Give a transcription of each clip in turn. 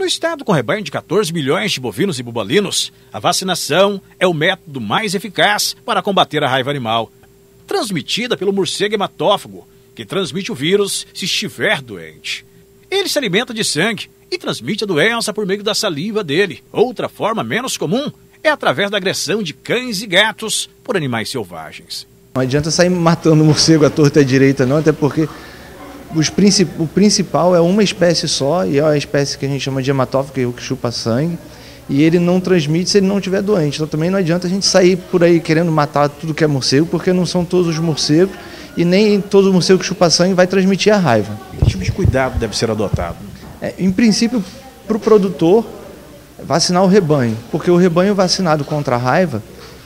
No estado com rebanho de 14 milhões de bovinos e bubalinos, a vacinação é o método mais eficaz para combater a raiva animal, transmitida pelo morcego hematófago, que transmite o vírus se estiver doente. Ele se alimenta de sangue e transmite a doença por meio da saliva dele. Outra forma menos comum é através da agressão de cães e gatos por animais selvagens. Não adianta sair matando morcego à torta e à direita, não, até porque princip... o principal é uma espécie só, e é a espécie que a gente chama de hematófago, que é o que chupa sangue, e ele não transmite se ele não estiver doente. Então também não adianta a gente sair por aí querendo matar tudo que é morcego, porque não são todos os morcegos, e nem todo morcego que chupa sangue vai transmitir a raiva. Que tipo de cuidado deve ser adotado? É, em princípio, para o produtor, vacinar o rebanho, porque o rebanho vacinado contra a raiva,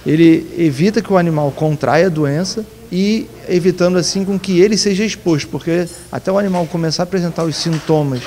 ele evita que o animal contraia a doença e evitando assim com que ele seja exposto, porque até o animal começar a apresentar os sintomas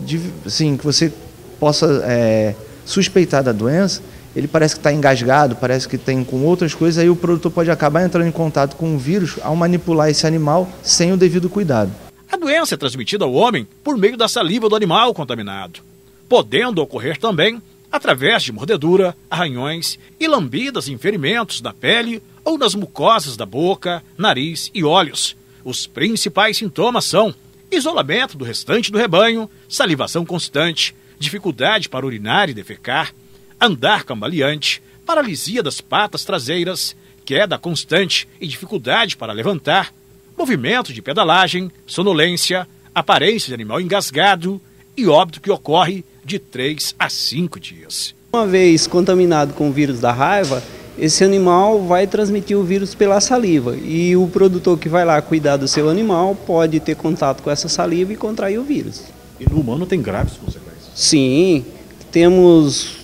de, assim, que você possa é, suspeitar da doença, ele parece que está engasgado, parece que tem com outras coisas, aí o produtor pode acabar entrando em contato com o vírus ao manipular esse animal sem o devido cuidado. A doença é transmitida ao homem por meio da saliva do animal contaminado, podendo ocorrer também através de mordedura, arranhões e lambidas em ferimentos da pele ou nas mucosas da boca, nariz e olhos. Os principais sintomas são isolamento do restante do rebanho, salivação constante, dificuldade para urinar e defecar, andar cambaleante, paralisia das patas traseiras, queda constante e dificuldade para levantar, movimento de pedalagem, sonolência, aparência de animal engasgado e óbito que ocorre de 3 a 5 dias. Uma vez contaminado com o vírus da raiva, esse animal vai transmitir o vírus pela saliva e o produtor que vai lá cuidar do seu animal pode ter contato com essa saliva e contrair o vírus. E no humano tem graves consequências? Sim, temos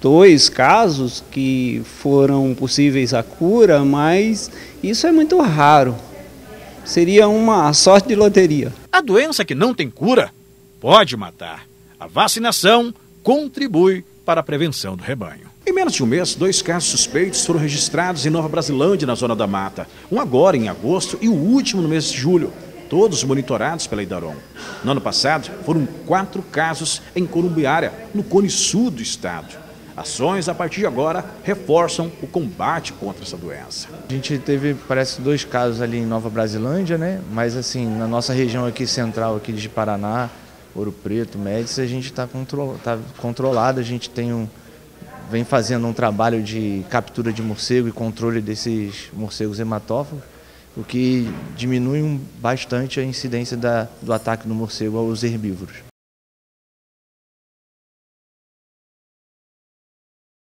dois casos que foram possíveis a cura, mas isso é muito raro. Seria uma sorte de loteria. A doença que não tem cura pode matar. A vacinação contribui para a prevenção do rebanho. Em menos de um mês, dois casos suspeitos foram registrados em Nova Brasilândia, na Zona da Mata. Um agora, em agosto, e o último no mês de julho. Todos monitorados pela Idaron. No ano passado, foram quatro casos em Columbiária, no Cone Sul do estado. Ações, a partir de agora, reforçam o combate contra essa doença. A gente teve, parece, dois casos ali em Nova Brasilândia, né? Mas, assim, na nossa região aqui central, aqui de Paraná, Ouro Preto, Médici, a gente está control, tá controlado, a gente tem um, vem fazendo um trabalho de captura de morcego e controle desses morcegos hematófagos, o que diminui bastante a incidência da, do ataque do morcego aos herbívoros.